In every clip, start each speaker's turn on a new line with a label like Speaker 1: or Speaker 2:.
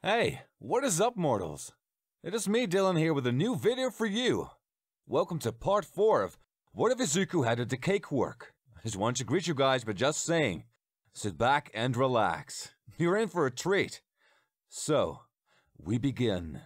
Speaker 1: Hey, what is up, mortals? It is me, Dylan, here with a new video for you. Welcome to part 4 of What if Izuku had a decay quirk? I just want to greet you guys by just saying, sit back and relax. You're in for a treat. So, we begin.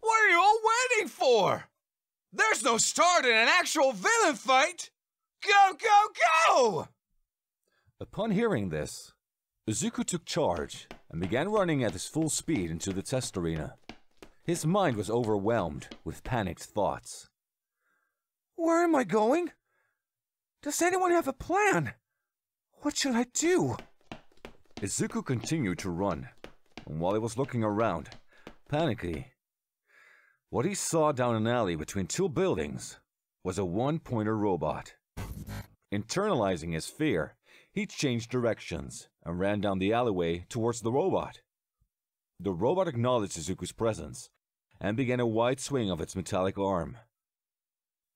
Speaker 2: What are you all waiting for? There's no start in an actual villain fight! Go, go, go!
Speaker 1: Upon hearing this, Izuku took charge and began running at his full speed into the test arena. His mind was overwhelmed with panicked thoughts.
Speaker 2: Where am I going? Does anyone have a plan? What should I do?
Speaker 1: Izuku continued to run, and while he was looking around, panicky, what he saw down an alley between two buildings was a one-pointer robot. Internalizing his fear, he changed directions and ran down the alleyway towards the robot. The robot acknowledged Izuku's presence and began a wide swing of its metallic arm.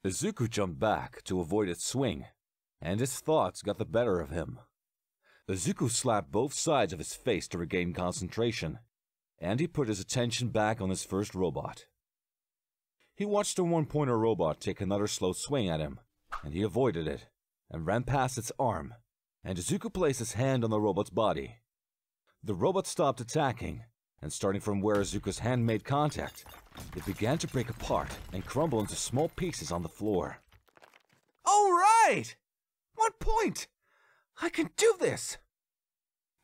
Speaker 1: Izuku jumped back to avoid its swing, and his thoughts got the better of him. Izuku slapped both sides of his face to regain concentration, and he put his attention back on his first robot. He watched the one-pointer robot take another slow swing at him, and he avoided it, and ran past its arm, and Izuku placed his hand on the robot's body. The robot stopped attacking, and starting from where Izuku's hand made contact, it began to break apart and crumble into small pieces on the floor.
Speaker 2: All right! One point! I can do this!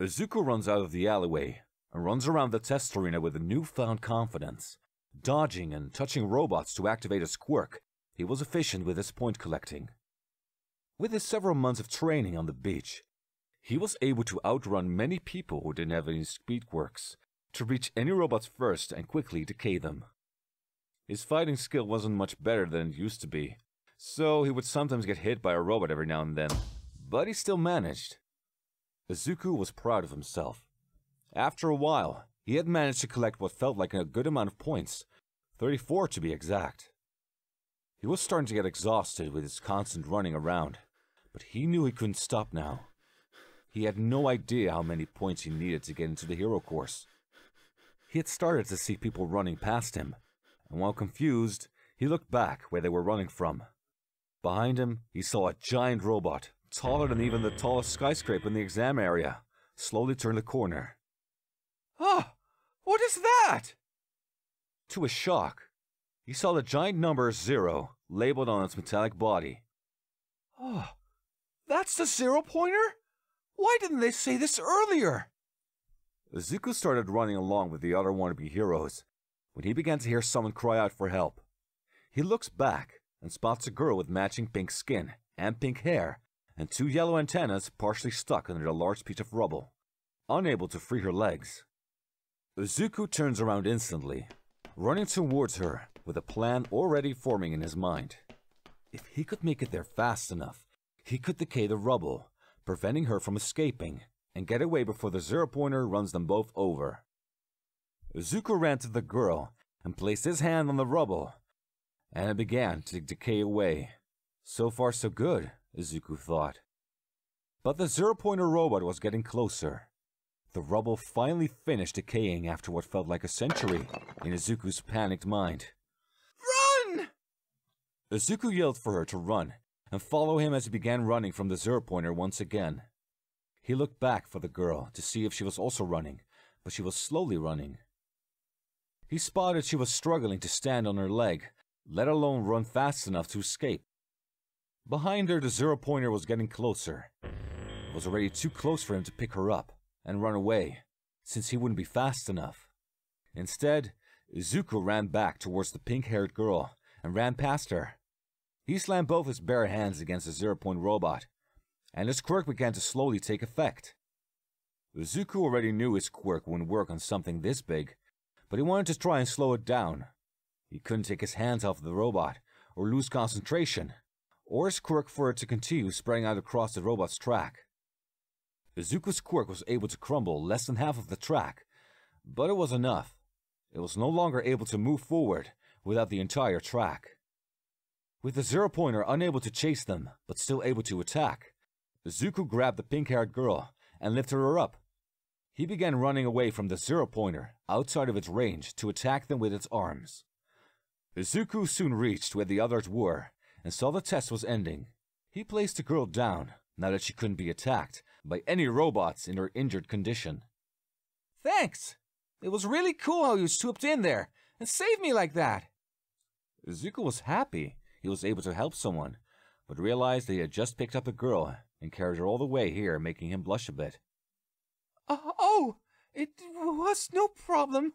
Speaker 1: Izuku runs out of the alleyway and runs around the test arena with a newfound confidence. Dodging and touching robots to activate his quirk, he was efficient with his point collecting. With his several months of training on the beach, he was able to outrun many people who didn't have any speed quirks, to reach any robots first and quickly decay them. His fighting skill wasn't much better than it used to be, so he would sometimes get hit by a robot every now and then, but he still managed. Izuku was proud of himself. After a while, he had managed to collect what felt like a good amount of points, 34 to be exact. He was starting to get exhausted with his constant running around, but he knew he couldn't stop now. He had no idea how many points he needed to get into the hero course. He had started to see people running past him, and while confused, he looked back where they were running from. Behind him, he saw a giant robot, taller than even the tallest skyscraper in the exam area, slowly turn the corner.
Speaker 2: Ah! What is that?
Speaker 1: To his shock, he saw the giant number zero labeled on its metallic body.
Speaker 2: Oh, that's the zero pointer? Why didn't they say this earlier?
Speaker 1: Izuku started running along with the other wannabe heroes when he began to hear someone cry out for help. He looks back and spots a girl with matching pink skin and pink hair and two yellow antennas partially stuck under a large piece of rubble, unable to free her legs. Izuku turns around instantly, running towards her with a plan already forming in his mind. If he could make it there fast enough, he could decay the rubble, preventing her from escaping, and get away before the zero pointer runs them both over. Izuku ran to the girl and placed his hand on the rubble, and it began to decay away. So far so good, Izuku thought. But the zero pointer robot was getting closer. The rubble finally finished decaying after what felt like a century in Izuku's panicked mind.
Speaker 2: Run!
Speaker 1: Izuku yelled for her to run and follow him as he began running from the zero pointer once again. He looked back for the girl to see if she was also running, but she was slowly running. He spotted she was struggling to stand on her leg, let alone run fast enough to escape. Behind her, the zero pointer was getting closer. It was already too close for him to pick her up and run away, since he wouldn't be fast enough. Instead, Izuku ran back towards the pink-haired girl and ran past her. He slammed both his bare hands against the zero-point robot, and his quirk began to slowly take effect. Izuku already knew his quirk wouldn't work on something this big, but he wanted to try and slow it down. He couldn't take his hands off the robot, or lose concentration, or his quirk for it to continue spreading out across the robot's track. Izuku's quirk was able to crumble less than half of the track, but it was enough. It was no longer able to move forward without the entire track. With the zero pointer unable to chase them, but still able to attack, Izuku grabbed the pink haired girl and lifted her up. he began running away from the zero pointer outside of its range to attack them with its arms. Izuku soon reached where the others were and saw the test was ending. He placed the girl down now that she couldn't be attacked by any robots in her injured condition.
Speaker 2: Thanks! It was really cool how you swooped in there and saved me like that.
Speaker 1: Izuku was happy he was able to help someone, but realized that he had just picked up a girl and carried her all the way here, making him blush a bit.
Speaker 2: Uh, oh, it was no problem.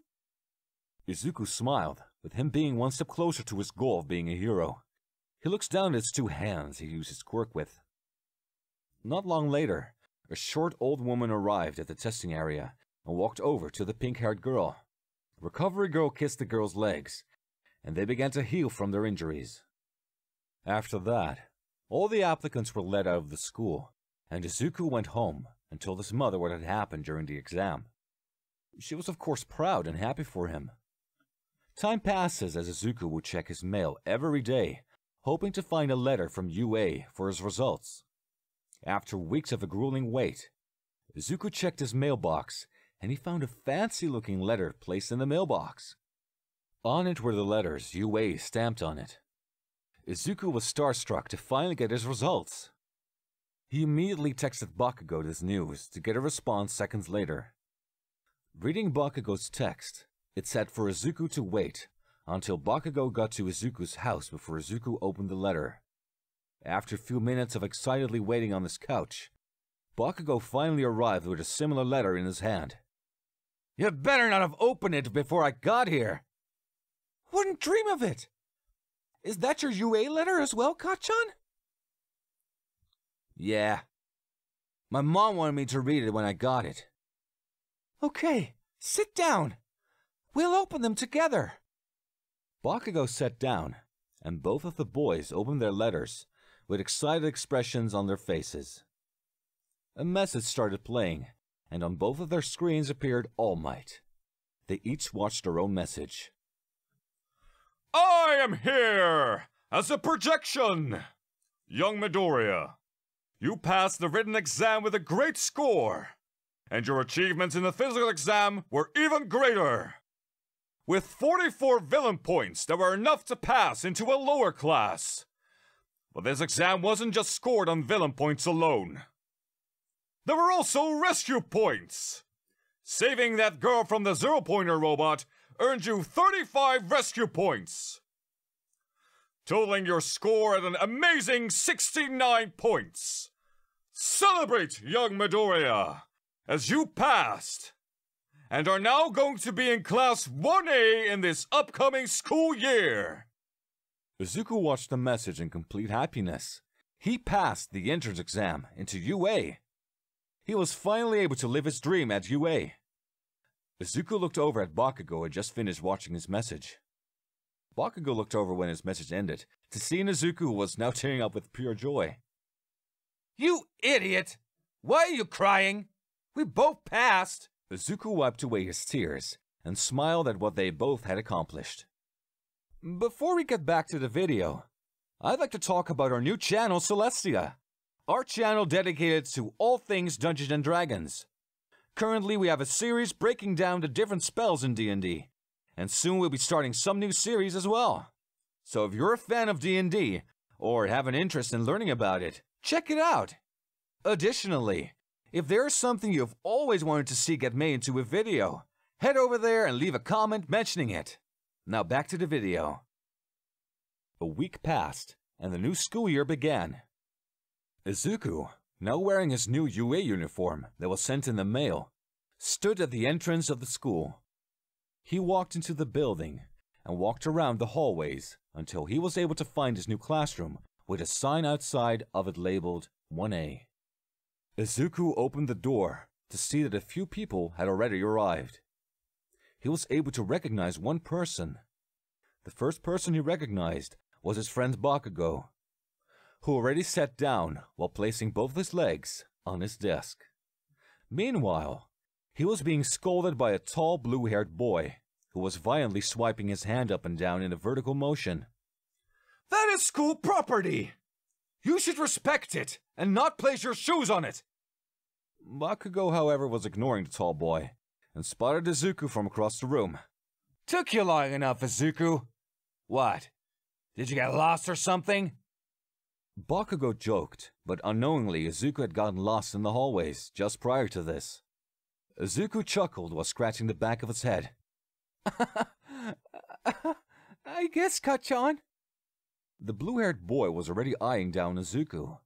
Speaker 1: Izuku smiled, with him being one step closer to his goal of being a hero. He looks down at his two hands he used his quirk with. Not long later, a short old woman arrived at the testing area and walked over to the pink-haired girl. Recovery Girl kissed the girl's legs, and they began to heal from their injuries. After that, all the applicants were let out of the school, and Izuku went home and told his mother what had happened during the exam. She was of course proud and happy for him. Time passes as Izuku would check his mail every day, hoping to find a letter from UA for his results. After weeks of a grueling wait, Izuku checked his mailbox and he found a fancy looking letter placed in the mailbox. On it were the letters UA stamped on it. Izuku was starstruck to finally get his results. He immediately texted Bakugo this news to get a response seconds later. Reading Bakugo's text, it said for Izuku to wait until Bakugo got to Izuku's house before Izuku opened the letter. After a few minutes of excitedly waiting on his couch, Bakugo finally arrived with a similar letter in his hand.
Speaker 2: You better not have opened it before I got here. Wouldn't dream of it. Is that your UA letter as well, Kacchan?
Speaker 1: Yeah. My mom wanted me to read it when I got it.
Speaker 2: Okay, sit down. We'll open them together.
Speaker 1: Bakugo sat down, and both of the boys opened their letters with excited expressions on their faces. A message started playing, and on both of their screens appeared All Might. They each watched their own message.
Speaker 3: I am here as a projection! Young Midoriya, you passed the written exam with a great score, and your achievements in the physical exam were even greater. With 44 villain points that were enough to pass into a lower class. But this exam wasn't just scored on villain points alone. There were also rescue points. Saving that girl from the zero pointer robot earned you 35 rescue points. Totaling your score at an amazing 69 points. Celebrate, young Midoriya, as you passed and are now going to be in Class 1A in this upcoming school year.
Speaker 1: Izuku watched the message in complete happiness. He passed the entrance exam into UA. He was finally able to live his dream at UA. Izuku looked over at Bakugo who had just finished watching his message. Bakugo looked over when his message ended to see Izuku was now tearing up with pure joy.
Speaker 2: You idiot! Why are you crying? We both passed!
Speaker 1: Izuku wiped away his tears and smiled at what they both had accomplished. Before we get back to the video, I'd like to talk about our new channel, Celestia. Our channel dedicated to all things Dungeons and Dragons. Currently, we have a series breaking down the different spells in D&D, and soon we'll be starting some new series as well. So if you're a fan of D&D, or have an interest in learning about it, check it out. Additionally, if there is something you've always wanted to see get made into a video, head over there and leave a comment mentioning it. Now back to the video. A week passed, and the new school year began. Izuku, now wearing his new UA uniform that was sent in the mail, stood at the entrance of the school. He walked into the building and walked around the hallways until he was able to find his new classroom with a sign outside of it labeled 1A. Izuku opened the door to see that a few people had already arrived. He was able to recognize one person. The first person he recognized was his friend Bakugo, who already sat down while placing both his legs on his desk. Meanwhile, he was being scolded by a tall blue-haired boy who was violently swiping his hand up and down in a vertical motion.
Speaker 2: That is school property! You should respect it and not place your shoes on it!
Speaker 1: Bakugo, however, was ignoring the tall boy and spotted Izuku from across the room.
Speaker 2: Took you long enough, Izuku. What? Did you get lost or something?
Speaker 1: Bakugo joked, but unknowingly Izuku had gotten lost in the hallways just prior to this. Izuku chuckled while scratching the back of his head.
Speaker 2: I guess, Kacchan.
Speaker 1: The blue-haired boy was already eyeing down Izuku,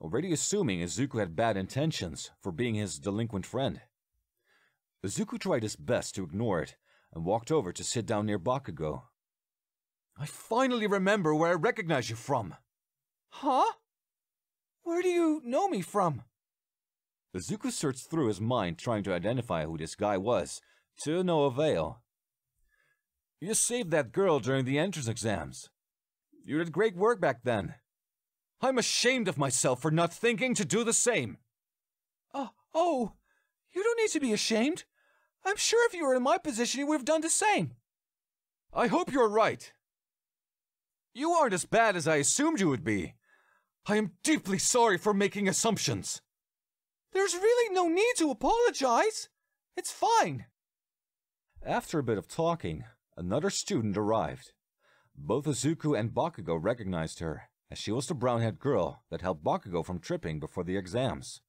Speaker 1: already assuming Izuku had bad intentions for being his delinquent friend. Izuku tried his best to ignore it and walked over to sit down near Bakugo.
Speaker 2: I finally remember where I recognize you from. Huh? Where do you know me from?
Speaker 1: Izuku searched through his mind trying to identify who this guy was, to no avail. You saved that girl during the entrance exams. You did great work back then. I'm ashamed of myself for not thinking to do the same.
Speaker 2: Uh, oh, you don't need to be ashamed. I'm sure if you were in my position, you would have done the same.
Speaker 1: I hope you're right. You aren't as bad as I assumed you would be. I am deeply sorry for making assumptions.
Speaker 2: There's really no need to apologize. It's fine.
Speaker 1: After a bit of talking, another student arrived. Both Izuku and Bakugo recognized her, as she was the brown-haired girl that helped Bakugo from tripping before the exams.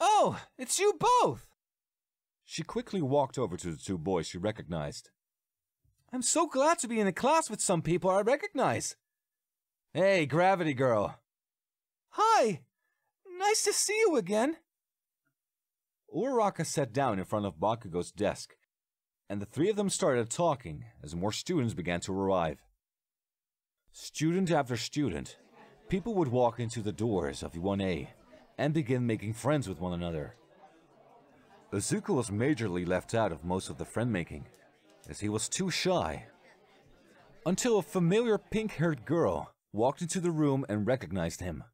Speaker 2: Oh, it's you both!
Speaker 1: She quickly walked over to the two boys she recognized.
Speaker 2: I'm so glad to be in a class with some people I recognize.
Speaker 1: Hey, Gravity Girl.
Speaker 2: Hi! Nice to see you again.
Speaker 1: Uraraka sat down in front of Bakugo's desk, and the three of them started talking as more students began to arrive. Student after student, people would walk into the doors of 1A and begin making friends with one another. Izuku was majorly left out of most of the friend making, as he was too shy. Until a familiar pink-haired girl walked into the room and recognized him.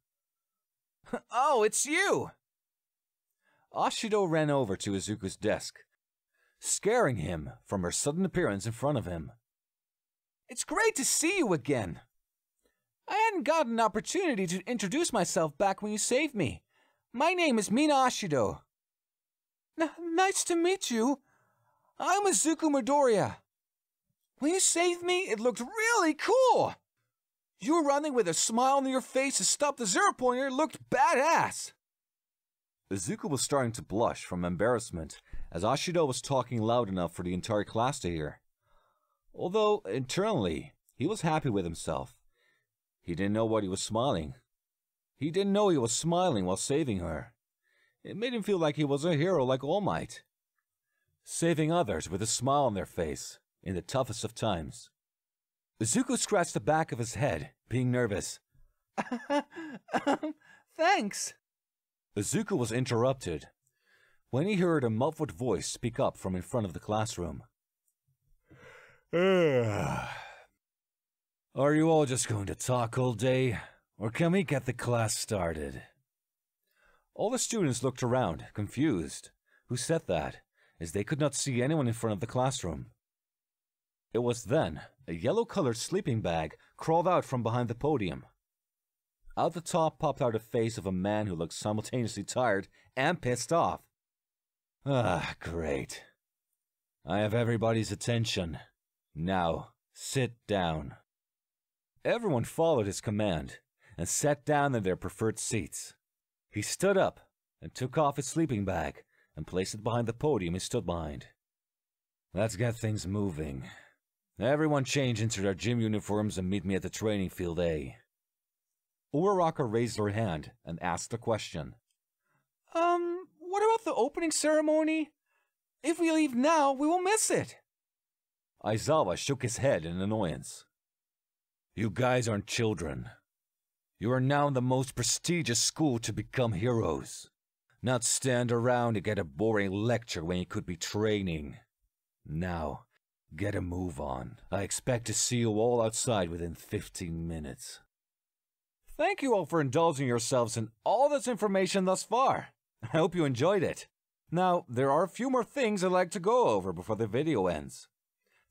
Speaker 2: oh, it's you!
Speaker 1: Ashido ran over to Izuku's desk, scaring him from her sudden appearance in front of him.
Speaker 2: It's great to see you again. I hadn't gotten an opportunity to introduce myself back when you saved me. My name is Mina Ashido. N nice to meet you. I'm Izuku Midoriya. When you saved me, it looked really cool. You were running with a smile on your face to stop the zero pointer looked badass.
Speaker 1: Izuku was starting to blush from embarrassment as Ashido was talking loud enough for the entire class to hear. Although, internally, he was happy with himself. He didn't know what he was smiling. He didn't know he was smiling while saving her. It made him feel like he was a hero like All Might. Saving others with a smile on their face in the toughest of times. Izuku scratched the back of his head, being nervous.
Speaker 2: um, thanks.
Speaker 1: Izuku was interrupted when he heard a muffled voice speak up from in front of the classroom. Are you all just going to talk all day, or can we get the class started? All the students looked around, confused. Who said that, as they could not see anyone in front of the classroom. It was then a yellow-colored sleeping bag crawled out from behind the podium. Out the top popped out a face of a man who looked simultaneously tired and pissed off. Ah, great. I have everybody's attention. Now, sit down. Everyone followed his command and sat down in their preferred seats. He stood up and took off his sleeping bag and placed it behind the podium he stood behind. Let's get things moving. Everyone change into their gym uniforms and meet me at the training field A. Uraraka raised her hand and asked a question.
Speaker 2: Um, what about the opening ceremony? If we leave now, we will miss it.
Speaker 1: Aizawa shook his head in annoyance. You guys aren't children. You are now in the most prestigious school to become heroes. Not stand around and get a boring lecture when you could be training. Now, get a move on. I expect to see you all outside within 15 minutes. Thank you all for indulging yourselves in all this information thus far. I hope you enjoyed it. Now, there are a few more things I'd like to go over before the video ends.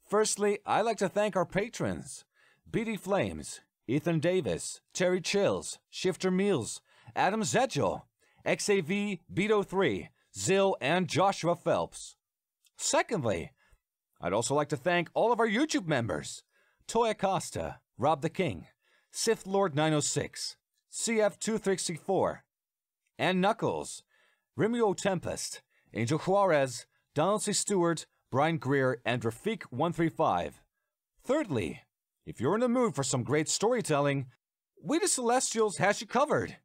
Speaker 1: Firstly, I'd like to thank our patrons. BD Flames, Ethan Davis, Terry Chills, Shifter Meals, Adam Zedjo, XAV, Beto3, Zill, and Joshua Phelps. Secondly, I'd also like to thank all of our YouTube members Toya Costa, Rob the King, Sith Lord 906, CF264, and Knuckles, Rimio Tempest, Angel Juarez, Donald C. Stewart, Brian Greer, and Rafik135. Thirdly, if you're in the mood for some great storytelling, We the Celestials has you covered.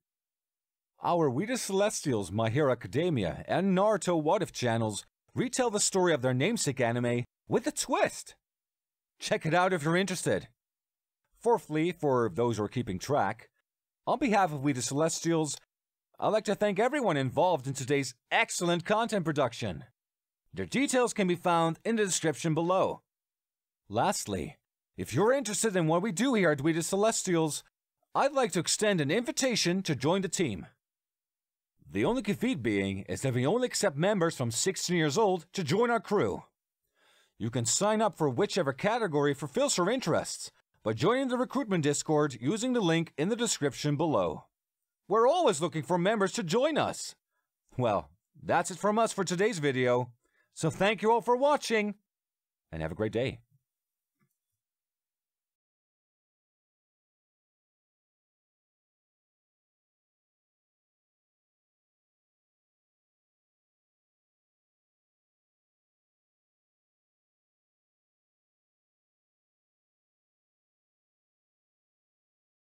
Speaker 1: Our We the Celestials, My Hero Academia, and Naruto What If channels retell the story of their namesake anime with a twist. Check it out if you're interested. Fourthly, for those who are keeping track, on behalf of We the Celestials, I'd like to thank everyone involved in today's excellent content production. Their details can be found in the description below. Lastly, if you're interested in what we do here at We the Celestials, I'd like to extend an invitation to join the team. The only caveat being is that we only accept members from 16 years old to join our crew. You can sign up for whichever category fulfills your interests by joining the recruitment Discord using the link in the description below. We're always looking for members to join us. Well, that's it from us for today's video. So thank you all for watching, and have a great day.